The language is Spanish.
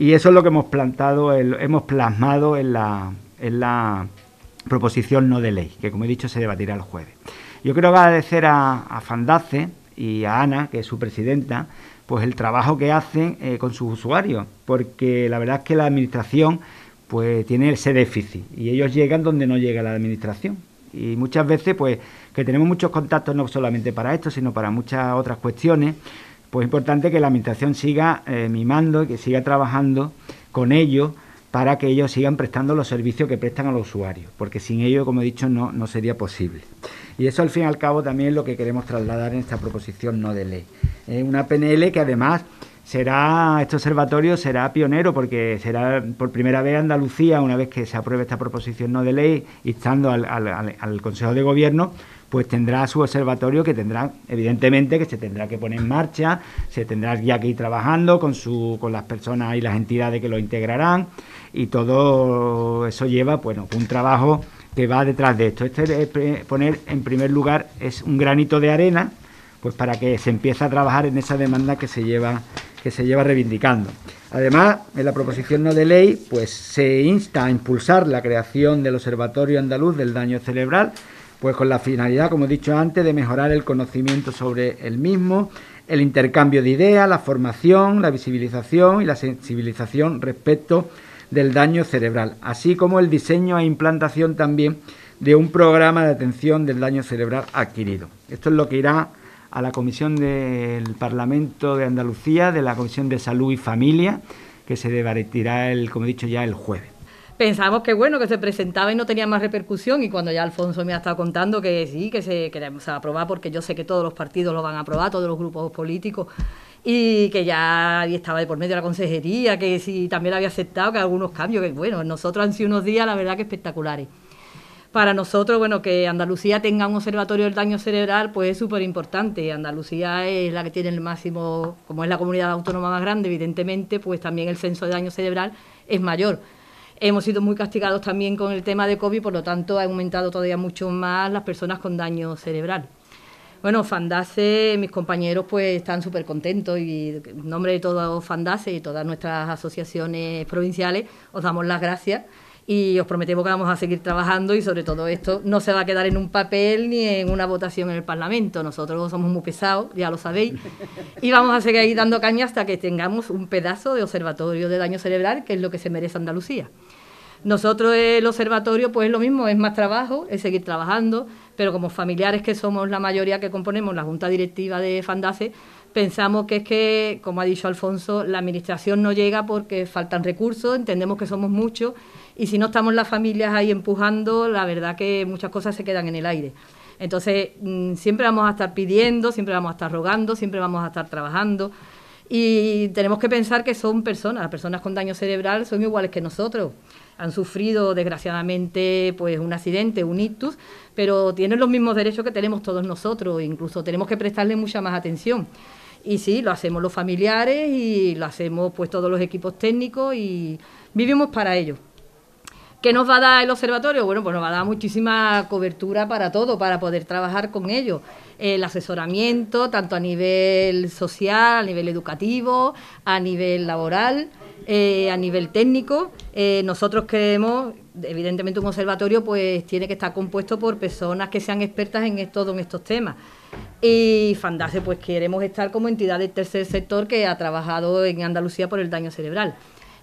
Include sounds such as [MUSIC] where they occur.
Y eso es lo que hemos plantado, hemos plasmado en la, en la proposición no de ley, que como he dicho se debatirá el jueves. Yo quiero agradecer a, a Fandace y a Ana, que es su presidenta, pues el trabajo que hacen eh, con sus usuarios, porque la verdad es que la administración pues tiene ese déficit y ellos llegan donde no llega la administración. Y muchas veces pues que tenemos muchos contactos no solamente para esto, sino para muchas otras cuestiones, pues es importante que la administración siga eh, mimando y que siga trabajando con ellos para que ellos sigan prestando los servicios que prestan a los usuarios, porque sin ello, como he dicho, no, no sería posible. Y eso al fin y al cabo también es lo que queremos trasladar en esta proposición no de ley. Es una PNL que además será, este observatorio será pionero porque será por primera vez Andalucía, una vez que se apruebe esta proposición no de ley, instando al, al, Consejo de Gobierno, pues tendrá su observatorio que tendrá, evidentemente, que se tendrá que poner en marcha, se tendrá ya que ir trabajando con, su, con las personas y las entidades que lo integrarán y todo eso lleva, bueno, un trabajo que va detrás de esto. Este es poner en primer lugar es un granito de arena, pues para que se empiece a trabajar en esa demanda que se lleva que se lleva reivindicando. Además, en la proposición no de ley, pues se insta a impulsar la creación del Observatorio Andaluz del Daño Cerebral, pues con la finalidad, como he dicho antes, de mejorar el conocimiento sobre el mismo, el intercambio de ideas, la formación, la visibilización y la sensibilización respecto del daño cerebral, así como el diseño e implantación también de un programa de atención del daño cerebral adquirido. Esto es lo que irá a la Comisión del Parlamento de Andalucía, de la Comisión de Salud y Familia, que se debatirá, el, como he dicho ya, el jueves. Pensamos que bueno, que se presentaba y no tenía más repercusión y cuando ya Alfonso me ha estado contando que sí, que se, queremos aprobar porque yo sé que todos los partidos lo van a aprobar, todos los grupos políticos y que ya estaba de por medio de la consejería, que sí también había aceptado que algunos cambios, que bueno, nosotros han sido unos días la verdad que espectaculares. Para nosotros, bueno, que Andalucía tenga un observatorio del daño cerebral, pues es súper importante. Andalucía es la que tiene el máximo, como es la comunidad autónoma más grande, evidentemente, pues también el censo de daño cerebral es mayor. Hemos sido muy castigados también con el tema de COVID, por lo tanto ha aumentado todavía mucho más las personas con daño cerebral. Bueno, Fandase, mis compañeros pues están súper contentos y en nombre de todo Fandase y todas nuestras asociaciones provinciales os damos las gracias y os prometemos que vamos a seguir trabajando y sobre todo esto no se va a quedar en un papel ni en una votación en el Parlamento. Nosotros somos muy pesados, ya lo sabéis, [LAUGHS] y vamos a seguir ahí dando caña hasta que tengamos un pedazo de observatorio de daño cerebral, que es lo que se merece Andalucía. Nosotros el observatorio pues es lo mismo, es más trabajo, es seguir trabajando, pero como familiares que somos la mayoría que componemos la junta directiva de Fandase, pensamos que es que, como ha dicho Alfonso, la administración no llega porque faltan recursos, entendemos que somos muchos y si no estamos las familias ahí empujando, la verdad que muchas cosas se quedan en el aire. Entonces, mm, siempre vamos a estar pidiendo, siempre vamos a estar rogando, siempre vamos a estar trabajando. Y tenemos que pensar que son personas, las personas con daño cerebral son iguales que nosotros han sufrido desgraciadamente pues un accidente, un ictus, pero tienen los mismos derechos que tenemos todos nosotros, incluso tenemos que prestarle mucha más atención. Y sí, lo hacemos los familiares y lo hacemos pues todos los equipos técnicos y vivimos para ello. ¿Qué nos va a dar el observatorio? Bueno, pues nos va a dar muchísima cobertura para todo, para poder trabajar con ellos. El asesoramiento, tanto a nivel social, a nivel educativo, a nivel laboral. Eh, a nivel técnico, eh, nosotros creemos, evidentemente un observatorio pues tiene que estar compuesto por personas que sean expertas en esto, en estos temas. Y Fandase pues queremos estar como entidad del tercer sector que ha trabajado en Andalucía por el daño cerebral.